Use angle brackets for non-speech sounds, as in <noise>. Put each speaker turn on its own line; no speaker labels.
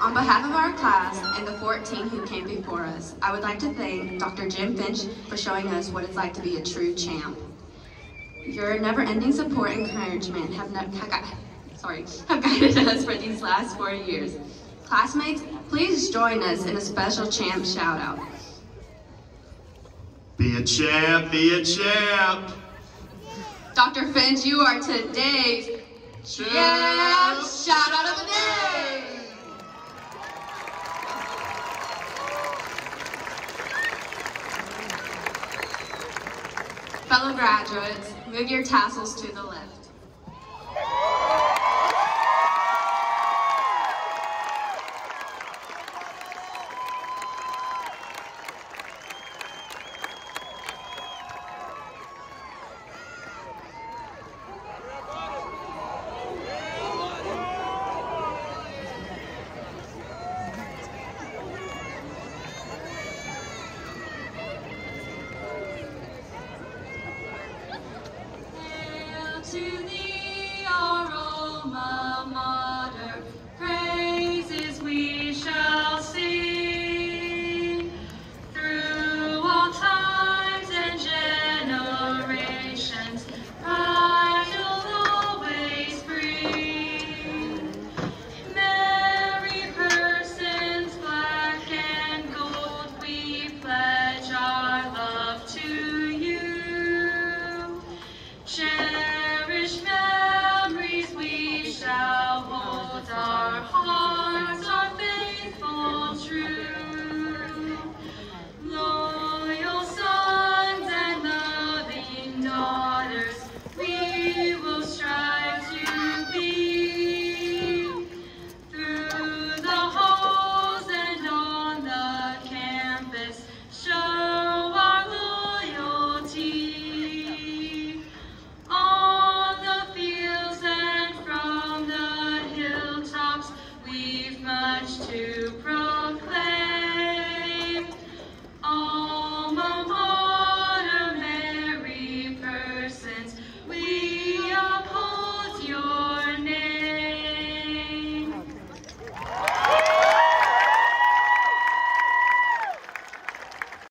On behalf of our class and the 14 who came before us, I would like to thank Dr. Jim Finch for showing us what it's like to be a true champ. Your never-ending support and encouragement have, have, sorry, have guided <laughs> us for these last four years. Classmates, please join us in a special champ shout-out.
Be a champ, be a champ.
Dr. Finch, you are today's champ shout-out of the day. Fellow graduates, move your tassels to the left.
Much to